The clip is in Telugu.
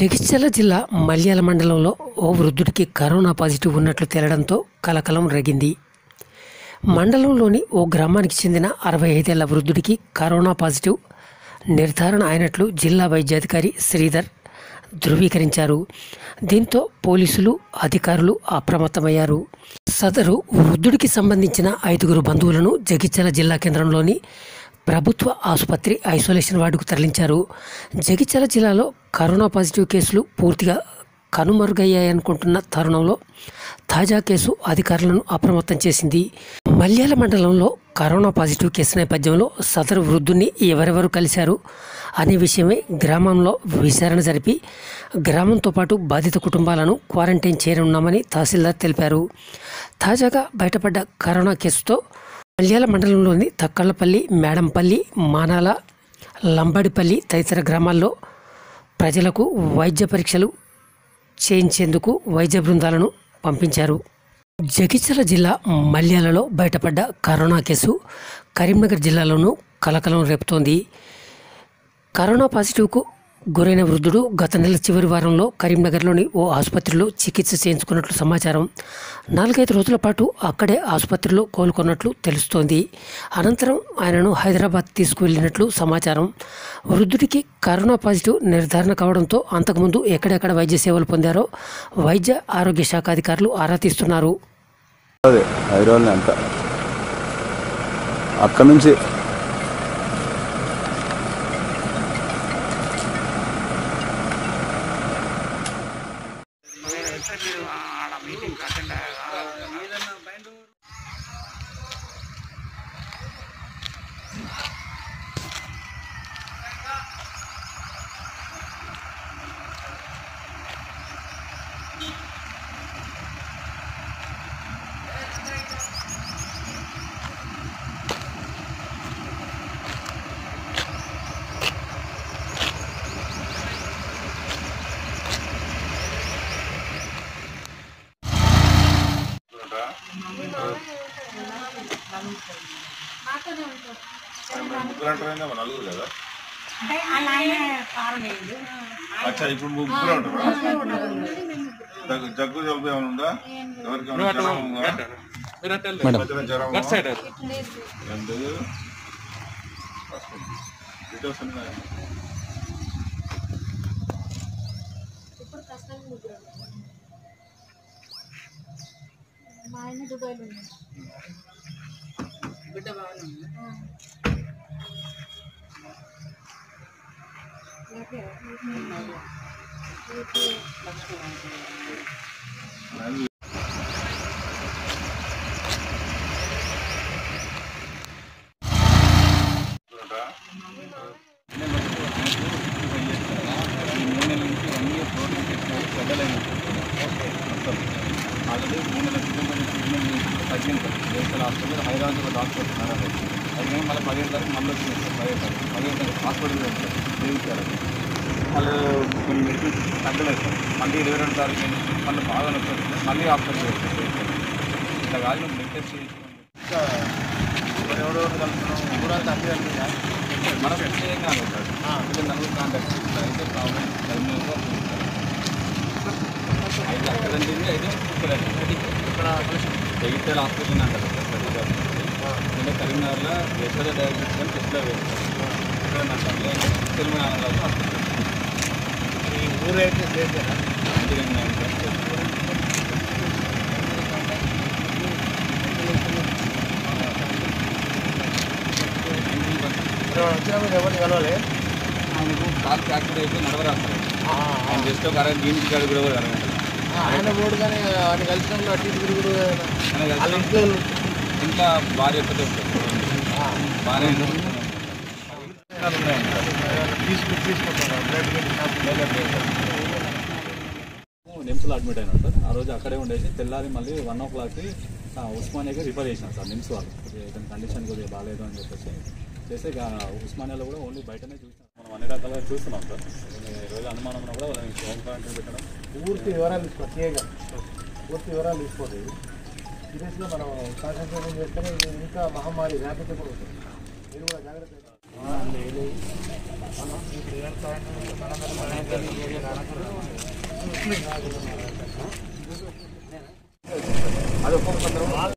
జగిత్యాల జిల్లా మల్యాల మండలంలో ఓ వృద్ధుడికి కరోనా పాజిటివ్ ఉన్నట్లు తేలడంతో కలకలం రేగింది. మండలంలోని ఓ గ్రామానికి చెందిన అరవై ఐదేళ్ళ వృద్ధుడికి కరోనా పాజిటివ్ నిర్ధారణ అయినట్లు జిల్లా వైద్యాధికారి శ్రీధర్ ధృవీకరించారు. దీంతో పోలీసులు అధికారులు అప్రమత్తమయ్యారు. సదరు వృద్ధుడికి సంబంధించిన ఐదుగురు బంధువులను జగిత్యాల జిల్లా కేంద్రంలోని ప్రభుత్వ ఆసుపత్రి ఐసోలేషన్ వార్డుకు తరలించారు. జగిత్యాల జిల్లాలో కరోనా పాజిటివ్ కేసులు పూర్తిగా కనుమరుగయ్యాయనుకుంటున్న తరుణంలో తాజా కేసు అధికారులను అప్రమత్తం చేసింది. మల్యాల మండలంలో కరోనా పాజిటివ్ కేసు నేపథ్యంలో సదరు వృద్ధుణ్ణి ఎవరెవరు కలిశారు అనే విషయమై గ్రామంలో విచారణ జరిపి గ్రామంతో పాటు బాధిత కుటుంబాలను క్వారంటైన్ చేయనున్నామని తహసీల్దార్ తెలిపారు. తాజాగా బయటపడ్డ కరోనా కేసుతో మల్యాల మండలంలోని తక్కళ్ళపల్లి మేడంపల్లి మానాల లంబాడిపల్లి తదితర గ్రామాల్లో ప్రజలకు వైద్య పరీక్షలు చేయించేందుకు వైద్య బృందాలను పంపించారు. జగిత్యాల జిల్లా మల్యాలలో బయటపడ్డ కరోనా కేసు కరీంనగర్ జిల్లాలోనూ కలకలం రేపుతోంది. కరోనా పాజిటివ్కు గురైన వృద్ధుడు గత నెల చివరి వారంలో కరీంనగర్లోని ఓ ఆసుపత్రిలో చికిత్స చేయించుకున్నట్లు సమాచారం. నాలుగైదు రోజుల పాటు అక్కడే ఆసుపత్రిలో కోలుకున్నట్లు తెలుస్తోంది. అనంతరం ఆయనను హైదరాబాద్ తీసుకువెళ్ళినట్లు సమాచారం. వృద్ధుడికి కరోనా పాజిటివ్ నిర్ధారణ కావడంతో అంతకుముందు ఎక్కడెక్కడ వైద్య సేవలు పొందారో వైద్య ఆరోగ్య శాఖ అధికారులు ఆరా తీస్తున్నారు. అక్కడ నుంచి ముగ్గురు అంటారా నలుగురు కదా? అచ్చా ఇప్పుడు ముగ్గురు అంటారా జగ్గు జలుబు ఏమైనా ఉందా? ఎవరికి జ్వరం? డీటెయిల్స్ ఉన్నాయి. మా ఆయన దుబాయ్లో ఉన్నాడు. ఉందా? ఆల్రెడీ మూడు నెలల క్రితం కొంచెం ట్రీట్మెంట్ తగ్గింది దేశాల హాస్పిటల్ హైదరాబాద్ డాక్టర్ వస్తున్నారు అది అది మళ్ళీ పదిహేను తారీఖు మళ్ళీ వచ్చింది సార్ పదిహేను తారీఖు పదిహేను తారీఖు హాస్పిటల్ వెళ్తారు దేవిచారు వాళ్ళు కొన్ని మెడిసిన్ తగ్గలేదు సార్ మళ్ళీ ఇరవై రెండు తారీఖు మళ్ళీ బాగా నొప్పి మళ్ళీ హాస్పిటల్ వెళ్తారు ఇట్లా కాదు నువ్వు బ్లడ్ టెస్ట్ చేయించుకోండి ఎవరెవరు కలుపుతున్నాం ఊరంతా అన్ని కలిపినా మనం ఏం కాదు సార్ ఇక్కడ నలుగురు కాంటాక్ట్ అయితే ప్రాబ్లం అయితే అక్కడ అయితే ఇక్కడ ఇక్కడ జగిత్యాల హాస్పిటల్ అంటారు అంటే కరీంనగర్లో యశోద డయాగ్నోస్ అని టెస్ట్లో వేస్తారు ఇక్కడ అంటారు తెలంగాణలో హాస్పిటల్. ఈ ఊరైతే చేశారా? ఎవరిని కలవాలి? ఆయనకు కాలు ఫ్రాక్చర్ అయితే నడవరాస్తారు జస్ట్ ఒక అరగ దీనికి కూడా అరగంట ఆయన పోడు కానీ ఆయన కలిసినప్పుడు అటు ఇటు తిరుగుడు వాళ్ళ ఇంట్లో ఇంకా భార్య నిమ్స్లో అడ్మిట్ అయినా సార్. ఆ రోజు అక్కడే ఉండేసి తెల్లారి మళ్ళీ వన్ ఓ క్లాక్కి ఉస్మానియాకి రిఫర్ చేసినాం సార్ నిమ్స్ వాళ్ళు. ఇతని కండిషన్ కొద్దిగా బాగాలేదు అని చెప్పేసి. చేస్తే ఉస్మానియాలో కూడా ఓన్లీ బయటనే చూసినాం. మనం అన్ని రకాలుగా చూస్తున్నాం సార్. రోజు అనుమానం కూడా వాళ్ళని హోమ్ క్వారంటైన్ పెట్టడం. పూర్తి వివరాలు తీసుకో తీయగా. పూర్తి వివరాలు తీసుకోండి సీరియస్గా మనం కాన్సన్ట్రేషన్ చేస్తేనే ఇది ఇంకా మహమ్మారి వ్యాపించకూడదు మీరు కూడా జాగ్రత్త. అది ఒక్కొక్క సందర్భం.